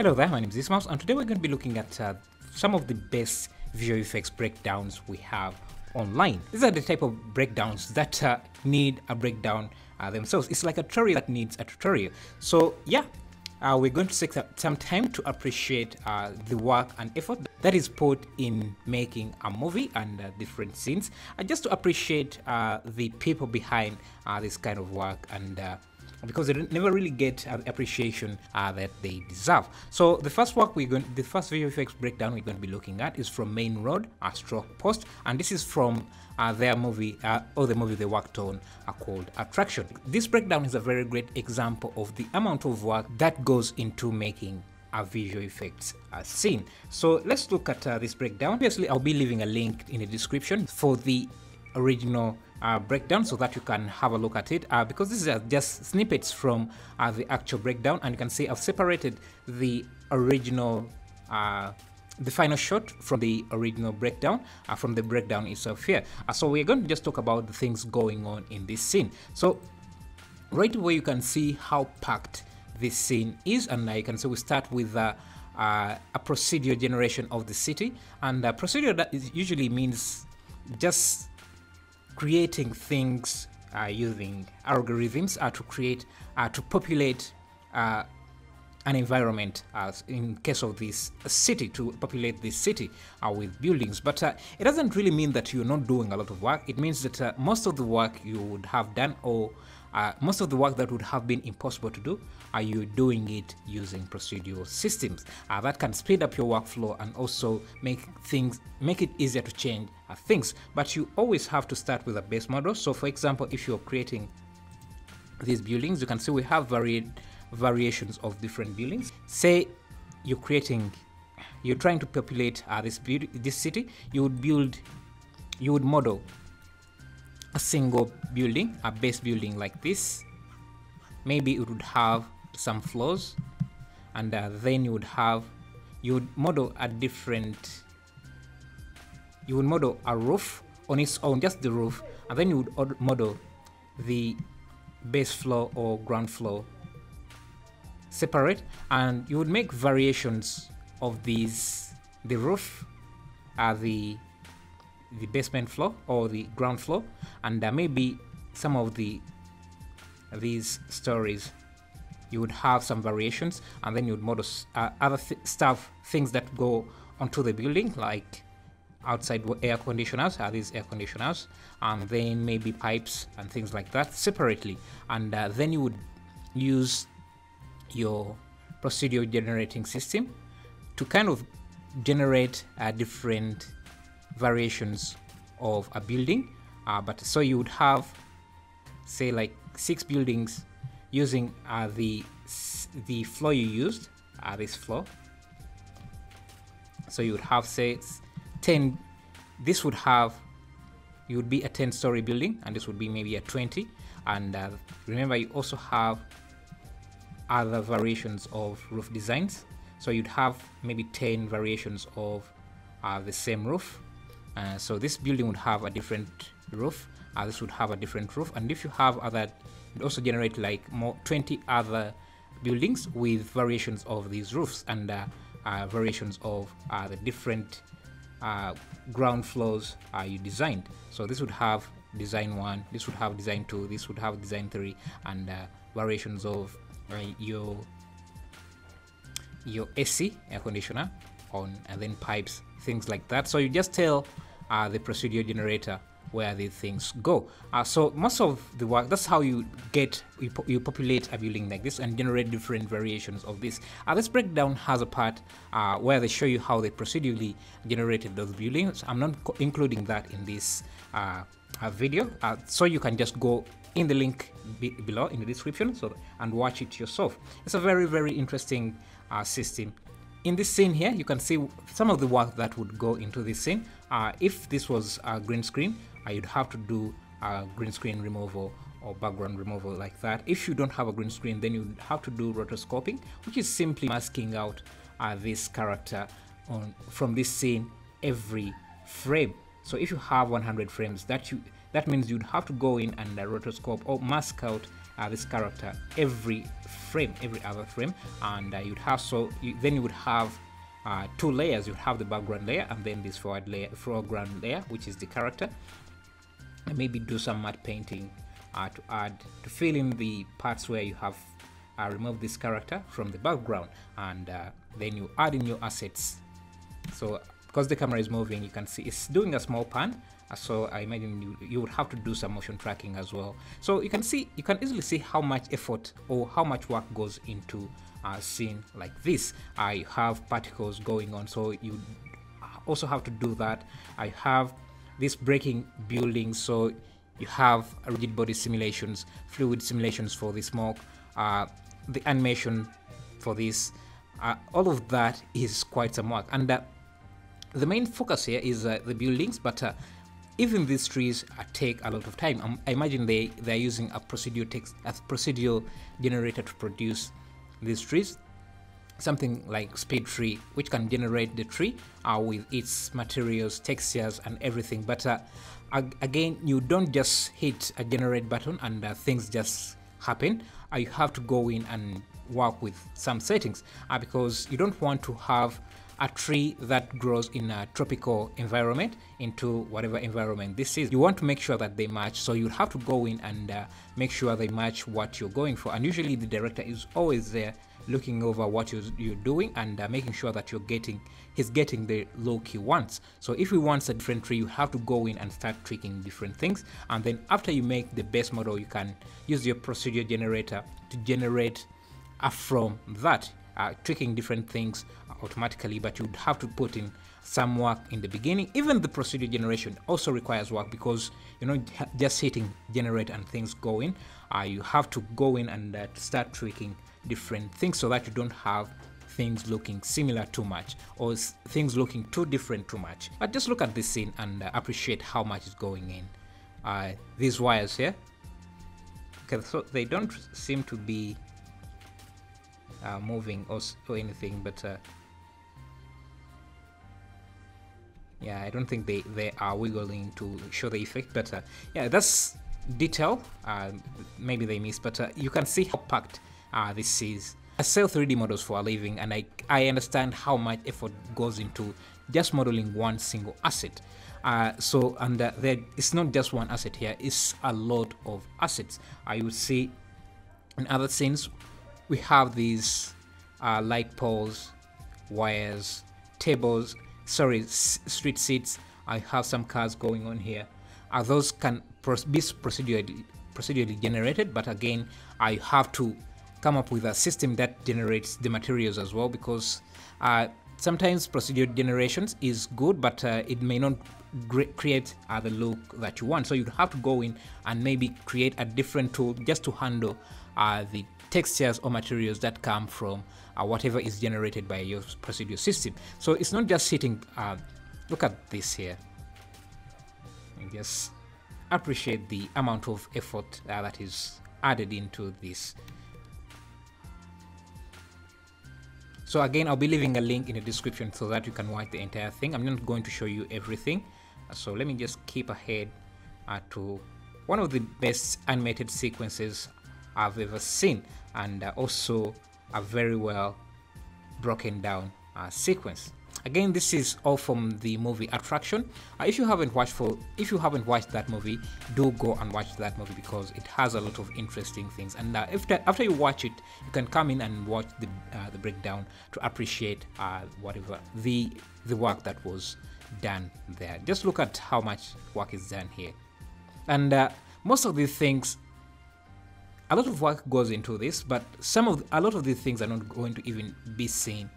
Hello there, my name is Ismaus and today we're going to be looking at uh, some of the best visual effects breakdowns we have online. These are the type of breakdowns that uh, need a breakdown uh, themselves. It's like a tutorial that needs a tutorial. So yeah, uh, we're going to take some time to appreciate uh, the work and effort that is put in making a movie and uh, different scenes and just to appreciate the people behind this kind of work and because they never really get uh, appreciation uh, that they deserve. So the first work we're going, the first visual effects breakdown we're going to be looking at is from Main Road, a stroke post, and this is from uh, their movie uh, or the movie they worked on are called Attraction. This breakdown is a very great example of the amount of work that goes into making a visual effects uh, scene. So let's look at uh, this breakdown. Obviously, I'll be leaving a link in the description for the original uh, breakdown so that you can have a look at it uh, because this is just snippets from uh, the actual breakdown and you can see I've separated the original uh, the final shot from the original breakdown uh, from the breakdown itself here. Uh, so we're going to just talk about the things going on in this scene. So right away you can see how packed this scene is and you can see we start with uh, uh, a procedure generation of the city. And uh, procedure that usually means just creating things uh, using algorithms uh, to create uh, to populate uh, an environment as in case of this city to populate this city uh, with buildings. But uh, it doesn't really mean that you're not doing a lot of work. It means that uh, most of the work you would have done or uh, most of the work that would have been impossible to do are you doing it using procedural systems uh, that can speed up your workflow and also make things make it easier to change uh, things but you always have to start with a base model so for example if you're creating these buildings you can see we have varied variations of different buildings. Say you're creating, you're trying to populate uh, this this city. You would build, you would model a single building, a base building like this. Maybe it would have some floors, and uh, then you would have, you would model a different. You would model a roof on its own, just the roof, and then you would model the base floor or ground floor separate and you would make variations of these the roof uh, the the basement floor or the ground floor and there may be some of the these stories. You would have some variations and then you would model uh, other th stuff things that go onto the building like outside air conditioners are these air conditioners and then maybe pipes and things like that separately. And uh, then you would use your procedure generating system to kind of generate uh, different variations of a building uh, but so you would have say like six buildings using uh, the the floor you used uh, this floor so you would have say 10 this would have you would be a 10 story building and this would be maybe a 20 and uh, remember you also have other variations of roof designs. So you'd have maybe 10 variations of uh, the same roof. Uh, so this building would have a different roof. Uh, this would have a different roof. And if you have other, it also generate like more 20 other buildings with variations of these roofs and uh, uh, variations of uh, the different ground floors you designed. So this would have design one, this would have design two, this would have design three, and variations of your your AC air conditioner on and then pipes things like that so you just tell uh, the procedure generator where these things go. Uh, so most of the work that's how you get you, po you, populate a building like this and generate different variations of this. Uh, this breakdown has a part uh, where they show you how they procedurally generated those buildings i'm not including that in this uh, uh, video. So you can just go in the link be below in the description so and watch it yourself. It's a very very interesting uh, system in this scene here you can see some of the work that would go into this scene. Uh, if this was a green screen uh, you'd have to do a green screen removal or background removal like that. If you don't have a green screen then you have to do rotoscoping which is simply masking out uh, this character on from this scene every frame. So if you have 100 frames that you that means you'd have to go in and uh, rotoscope or mask out uh, this character every frame every other frame and uh, you'd have so you, then you would have uh, two layers. You'd have the background layer and then this forward layer foreground layer which is the character. And maybe do some matte painting uh, to add to fill in the parts where you have removed this character from the background. And uh, then you add in your assets. So because the camera is moving you can see it's doing a small pan so I imagine you, you would have to do some motion tracking as well. So you can see you can easily see how much effort or how much work goes into a scene like this. I have particles going on so you also have to do that. I have this breaking building, so you have rigid body simulations fluid simulations for the smoke uh, the animation for this. Uh, all of that is quite some work. And uh, the main focus here is uh, the buildings but uh, even these trees uh, take a lot of time. Um, i imagine they they're using a procedure text a procedure generator to produce these trees. Something like SpeedTree which can generate the tree uh, with its materials textures and everything. But uh, again you don't just hit a generate button and uh, things just happen. Uh, you have to go in and work with some settings uh, because you don't want to have a tree that grows in a tropical environment into whatever environment this is. You want to make sure that they match, so you have to go in and uh, make sure they match what you're going for. And usually the director is always there looking over what you're, you're doing and uh, making sure that you're getting he's getting the look he wants so if he wants a different tree you have to go in and start tweaking different things and then after you make the base model you can use your procedure generator to generate uh, from that uh, tweaking different things automatically but you'd have to put in some work in the beginning. Even the procedure generation also requires work because you know just hitting generate and things go in. Uh, you have to go in and uh, start tweaking different things so that you don't have things looking similar too much or things looking too different too much. But just look at this scene and uh, appreciate how much is going in. Uh, these wires here okay so they don't seem to be uh, moving or, or anything but yeah I don't think they they are wiggling to show the effect but uh, yeah that's detail uh, maybe they missed but uh, you can see how packed uh, this is. I sell 3D models for a living and I, I understand how much effort goes into just modeling one single asset. Uh, so and there it's not just one asset here it's a lot of assets. I would say in other scenes we have these light poles wires tables sorry street seats I have some cars going on here. Uh, those can be procedurally, procedurally generated but again I have to come up with a system that generates the materials as well because uh, sometimes procedure generations is good but uh, it may not create uh, the look that you want. So you'd have to go in and maybe create a different tool just to handle uh, the textures or materials that come from uh, whatever is generated by your procedure system so it's not just sitting uh, look at this here and just appreciate the amount of effort that is added into this So again, I'll be leaving a link in the description so that you can watch the entire thing. I'm not going to show you everything. So let me just keep ahead uh, to one of the best animated sequences I've ever seen and also a very well broken down uh, sequence. Again, this is all from the movie Attraction. Uh, if you haven't watched for, if you haven't watched that movie, do go and watch that movie because it has a lot of interesting things. And uh, after after you watch it, you can come in and watch the uh, the breakdown to appreciate uh, whatever the the work that was done there. Just look at how much work is done here, and uh, most of these things a lot of work goes into this, but some of a lot of these things are not going to even be seen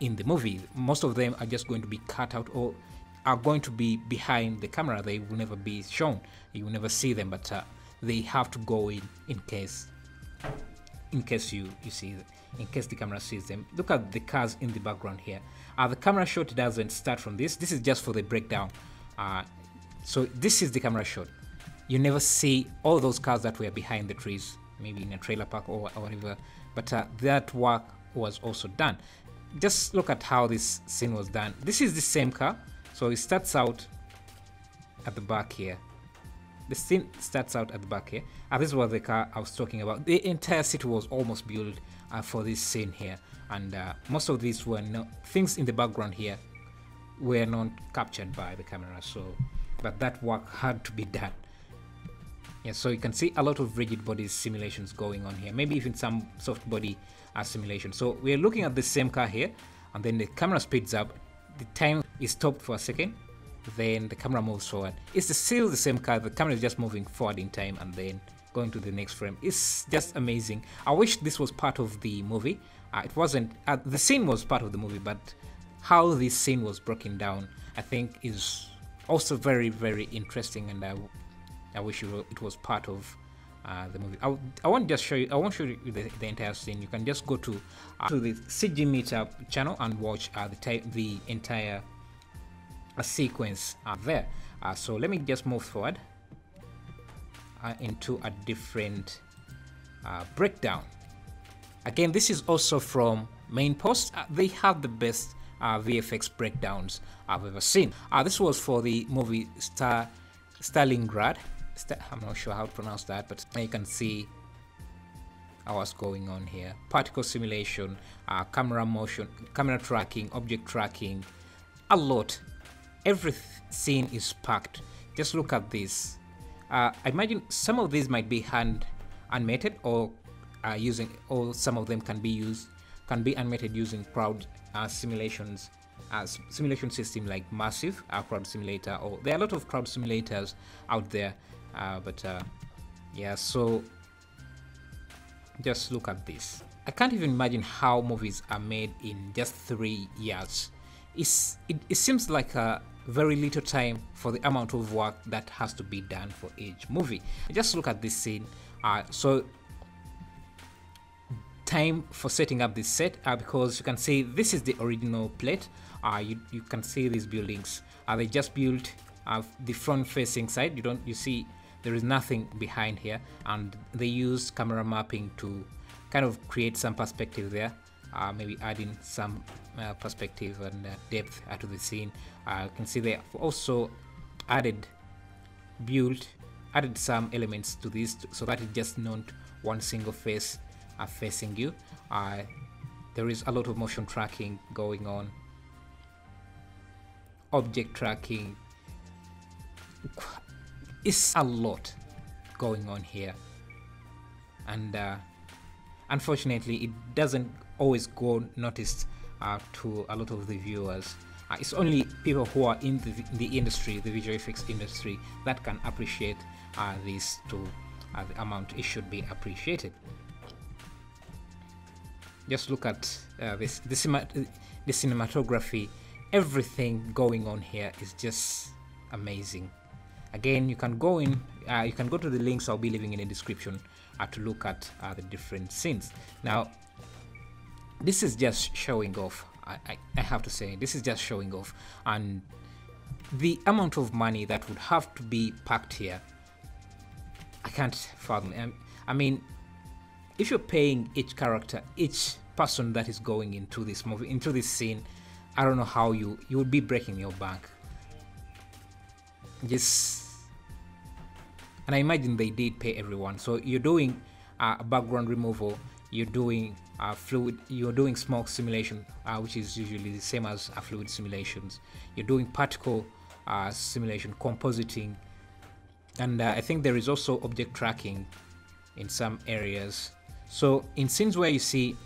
in the movie. Most of them are just going to be cut out or are going to be behind the camera. They will never be shown. You will never see them, but uh, they have to go in in case in case you you see in case the camera sees them. Look at the cars in the background here. Uh, the camera shot doesn't start from this. This is just for the breakdown. Uh, so this is the camera shot. You never see all those cars that were behind the trees, maybe in a trailer park or, whatever. But uh, that work was also done just look at how this scene was done. This is the same car. So it starts out at the back here. the scene starts out at the back here. And this was the car I was talking about. The entire city was almost built uh, for this scene here, and uh, most of these were no things in the background here were not captured by the camera. So, but that work had to be done. Yeah, so you can see a lot of rigid body simulations going on here. Maybe even some soft body uh, simulation. So we're looking at the same car here, and then the camera speeds up. The time is stopped for a second, then the camera moves forward. It's still the same car, the camera is just moving forward in time and then going to the next frame. It's just amazing. I wish this was part of the movie. Uh, it wasn't, uh, the scene was part of the movie, but how this scene was broken down, I think is also very, very interesting and I, I wish it was part of uh, the movie. I, I won't just show you. I won't show you the, the entire scene. You can just go to uh, to the CG Meetup channel and watch uh, the the entire a sequence uh, there. Uh, so let me just move forward uh, into a different uh, breakdown. Again, this is also from Main Post. Uh, they have the best uh, VFX breakdowns I've ever seen. this was for the movie Star Stalingrad. I'm not sure how to pronounce that, but you can see what's going on here. Particle simulation, camera motion, camera tracking, object tracking, a lot every scene is packed. Just look at this. Uh, I imagine some of these might be hand animated or uh, using, or some of them can be used, can be animated using crowd uh, simulations, uh, simulation system like Massive uh, Crowd Simulator, or there are a lot of crowd simulators out there. Uh, but yeah, so just look at this. I can't even imagine how movies are made in just three years. It's, it, it seems like a very little time for the amount of work that has to be done for each movie. Just look at this scene. Uh, so time for setting up this set uh, because you can see this is the original plate. Uh, you, you can see these buildings. Uh, they just built uh, the front facing side. You don't you see there is nothing behind here and they use camera mapping to kind of create some perspective there uh, maybe adding some uh, perspective and uh, depth to the scene. you can see they've also added, built, added some elements to this so that it's just not one single face facing you. there is a lot of motion tracking going on object tracking it's a lot going on here and uh, unfortunately it doesn't always go noticed uh, to a lot of the viewers. Uh, it's only people who are in the, the, industry, the visual effects industry, that can appreciate uh, this to uh, the amount it should be appreciated. Just look at uh, this, the, the cinematography, everything going on here is just amazing. Again, you can go in, uh, you can go to the links I'll be leaving in the description uh, to look at uh, the different scenes. Now, this is just showing off. I, I, I have to say, this is just showing off. And the amount of money that would have to be packed here, I can't fathom. Um, I mean, if you're paying each character, each person that is going into this movie, into this scene, I don't know how you you would be breaking your bank. Just, and I imagine they did pay everyone. So you're doing uh, background removal, you're doing uh, fluid you're doing smoke simulation uh, which is usually the same as uh, fluid simulations. You're doing particle uh, simulation compositing. And uh, I think there is also object tracking in some areas. So in scenes where you see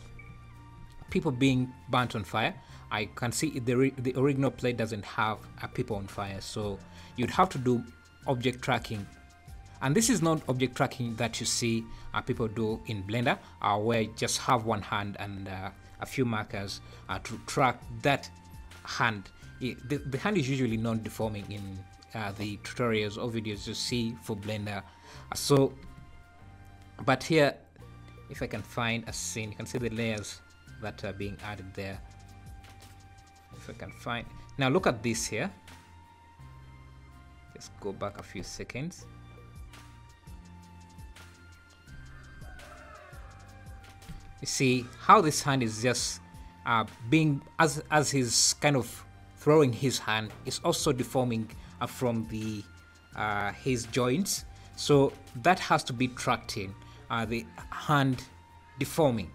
people being burnt on fire I can see the, the original play doesn't have a people on fire. So you'd have to do object tracking and this is not object tracking that you see uh, people do in Blender, uh, where you just have one hand and uh, a few markers uh, to track that hand. The, the, hand is usually non-deforming in uh, the tutorials or videos you see for Blender. Uh, so, but here, if I can find a scene, you can see the layers that are being added there. If I can find, now look at this here. Let's go back a few seconds. You see how this hand is just uh, being as as he's kind of throwing his hand is also deforming uh, from the uh, his joints. So that has to be tracked in uh, the hand deforming.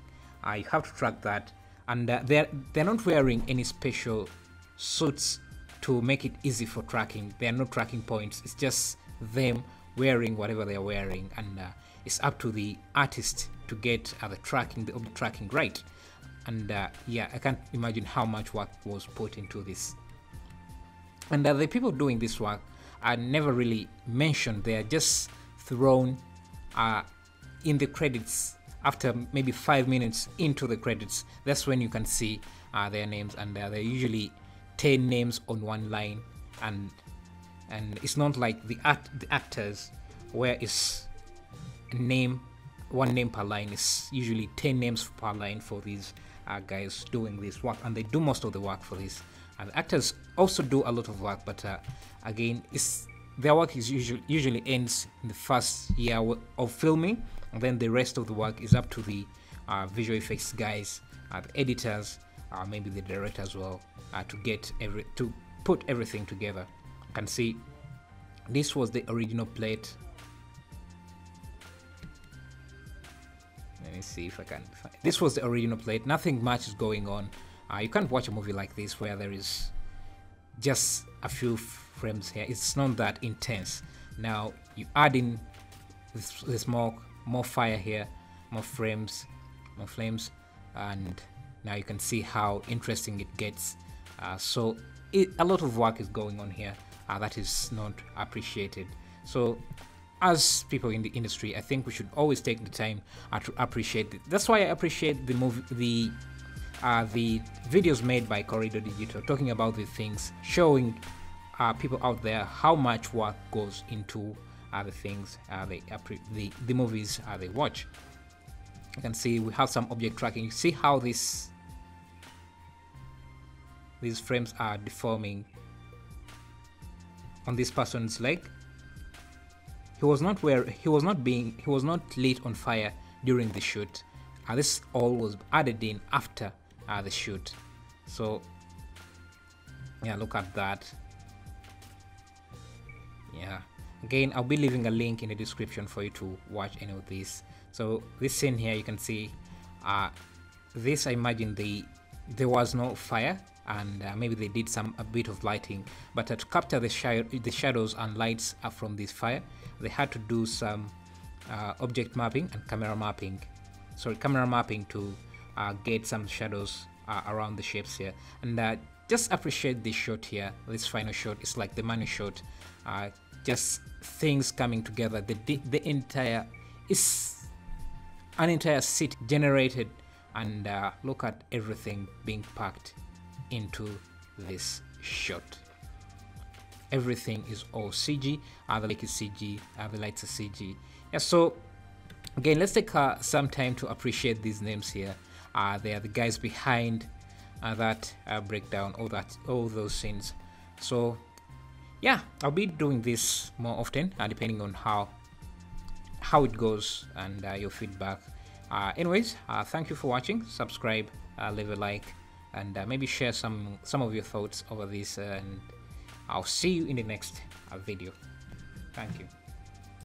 Uh, you have to track that. And uh, they're they're not wearing any special suits to make it easy for tracking. They're not tracking points. It's just them wearing whatever they're wearing and uh, it's up to the artist to get uh, the tracking the tracking right. And uh, yeah i can't imagine how much work was put into this. And uh, the people doing this work are never really mentioned. They are just thrown uh, in the credits. After maybe five minutes into the credits that's when you can see uh, their names and uh, they're usually 10 names on one line and and it's not like the act the actors where it's a name one name per line. Is usually 10 names per line for these uh, guys doing this work and they do most of the work for this. And actors also do a lot of work but uh, again it's their work is usually usually ends in the first year of filming and then the rest of the work is up to the uh, visual effects guys uh, the editors uh, maybe the director as well uh, to get every to put everything together can see this was the original plate. Let me see if I can find. this was the original plate. Nothing much is going on. Uh, you can't watch a movie like this where there is just a few frames here. It's not that intense. Now you add in this more more fire here more frames more flames and now you can see how interesting it gets. Uh, so it, a lot of work is going on here uh, that is not appreciated so as people in the industry i think we should always take the time uh, to appreciate it that's why i appreciate the movie the uh, the videos made by Corridor Digital talking about the things, showing uh, people out there how much work goes into uh, the things, uh, the, the, the movies uh, they watch. You can see we have some object tracking. You see how this these frames are deforming on this person's leg. He was not where he was not being he was not lit on fire during the shoot. Uh, this all was added in after uh, the shoot. So yeah, look at that. Yeah. Again, I'll be leaving a link in the description for you to watch any of these. So this scene here, you can see uh, this. I imagine the there was no fire and uh, maybe they did some a bit of lighting. But uh, to capture the, sh the shadows and lights from this fire they had to do some uh, object mapping and camera mapping. Sorry camera mapping to uh, get some shadows uh, around the shapes here. And uh, just appreciate this shot here this final shot. Is like the money shot. Just things coming together. The the entire is an entire city generated and uh, look at everything being packed into this shot. Everything is all cg uh, the lake is cg uh, the lights are cg yeah so again let's take uh, some time to appreciate these names here. Uh, they are the guys behind uh, that uh, breakdown all that all those scenes. So yeah i'll be doing this more often uh, depending on how how it goes and uh, your feedback. Anyways thank you for watching. Subscribe leave a like and uh, maybe share some some of your thoughts over this and i'll see you in the next video. Thank you